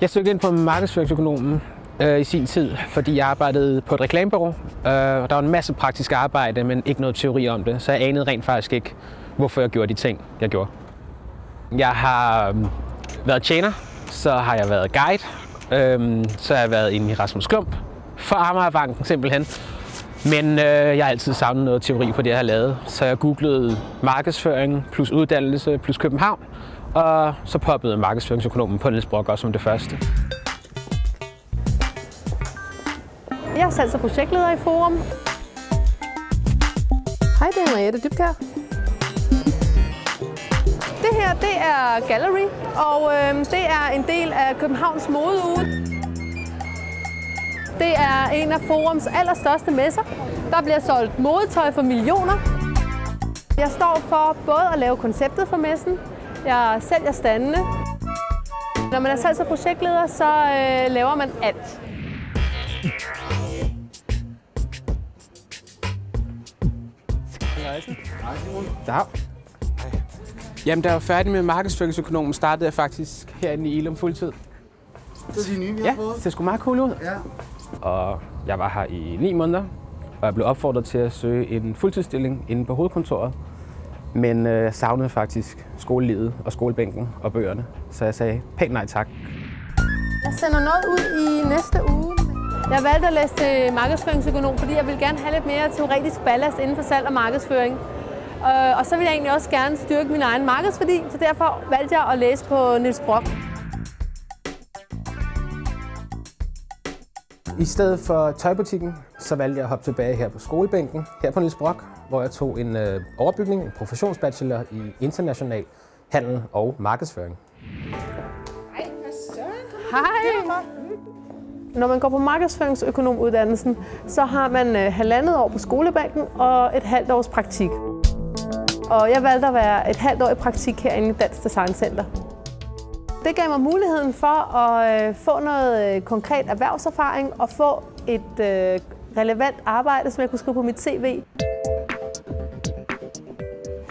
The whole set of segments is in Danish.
Jeg søgte ind på markedsføringsøkonomen øh, i sin tid, fordi jeg arbejdede på et reklamebureau. Øh, der var en masse praktisk arbejde, men ikke noget teori om det, så jeg anede rent faktisk ikke, hvorfor jeg gjorde de ting, jeg gjorde. Jeg har øh, været tjener, så har jeg været guide, øh, så har jeg været inde i Rasmus Klump for Amagerbanken simpelthen. Men øh, jeg har altid savnet noget teori på det, jeg har lavet, så jeg googlede markedsføring plus uddannelse plus København, og så poppede markedsføringsøkonomen på Niels Brock også som det første. Jeg er salgs- og projektleder i Forum. Hej, det er Henriette Dybkær. Det her, det er Gallery, og øh, det er en del af Københavns Modeuge. Det er en af Forums allerstørste messer. Der bliver solgt modetøj for millioner. Jeg står for både at lave konceptet for messen, jeg sælger standene. Når man er salgs- og projektleder, så øh, laver man alt. Ja. Jamen, da jeg var færdig med markedsføringsøkonomen, startede jeg faktisk herinde i Ilum fuldtid. Det er de nye, vi Ja, har fået. det skulle meget cool ud. Ja. Og jeg var her i 9 måneder, og jeg blev opfordret til at søge en fuldtidsstilling inde på hovedkontoret. Men øh, jeg savnede faktisk skolelivet og skolebænken og bøgerne, så jeg sagde pænt nej tak. Jeg sender noget ud i næste uge. Jeg valgte at læse til markedsføringsøkonom, fordi jeg vil gerne have lidt mere teoretisk ballast inden for salg og markedsføring. Øh, Og så vil jeg egentlig også gerne styrke min egen markedsværdi, så derfor valgte jeg at læse på Niels Brock. I stedet for tøjbutikken, så valgte jeg at hoppe tilbage her på skolebænken, her på Niels Brock, hvor jeg tog en øh, overbygning, en professionsbachelor i international handel og markedsføring. Hej! Når man går på markedsføringsøkonomuddannelsen, så har man øh, halvandet år på skolebænken og et halvt års praktik. Og jeg valgte at være et halvt år i praktik herinde i Dansk Design Center. Det gav mig muligheden for at øh, få noget øh, konkret erhvervserfaring og få et øh, relevant arbejde, som jeg kunne skrive på mit CV.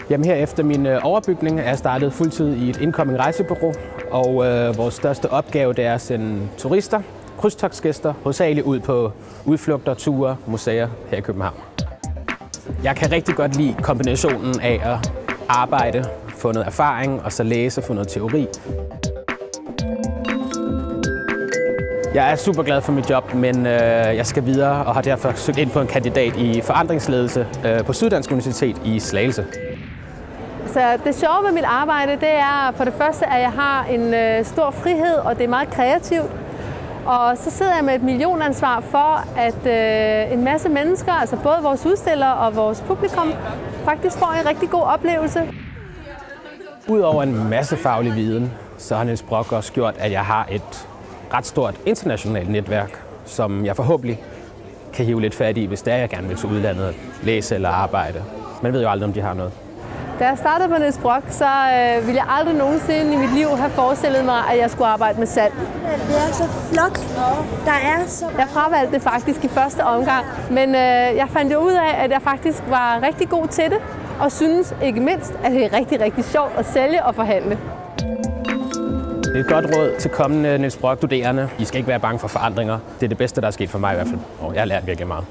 Jamen her efter min overbygning er jeg startet fuldtid i et incoming rejsebureau, og øh, vores største opgave det er at sende turister, krydstogsgæster, hovedsageligt ud på udflugter, ture, museer her i København. Jeg kan rigtig godt lide kombinationen af at arbejde, få noget erfaring, og så læse og få noget teori. Jeg er super glad for mit job, men øh, jeg skal videre og har derfor søgt ind på en kandidat i forandringsledelse øh, på Syddansk Universitet i Slagelse. Så det sjove ved mit arbejde, det er for det første, at jeg har en øh, stor frihed, og det er meget kreativt. Og så sidder jeg med et millionansvar for, at øh, en masse mennesker, altså både vores udstillere og vores publikum, faktisk får en rigtig god oplevelse. Udover en masse faglig viden, så har Niels Brock også gjort, at jeg har et ret stort internationalt netværk, som jeg forhåbentlig kan hive lidt fat i, hvis det er, jeg gerne vil til udlandet læse eller arbejde. Man ved jo aldrig, om de har noget. Da jeg startede på Niels Brock, så øh, ville jeg aldrig nogensinde i mit liv have forestillet mig, at jeg skulle arbejde med salg. Det er så flot. Der er så Jeg fravalgte det faktisk i første omgang, men øh, jeg fandt jo ud af, at jeg faktisk var rigtig god til det, og synes ikke mindst, at det er rigtig, rigtig sjovt at sælge og forhandle. Et godt råd til kommende Niels Brock studerende. I skal ikke være bange for forandringer. Det er det bedste, der er sket for mig i hvert fald. Og jeg har lært virkelig meget.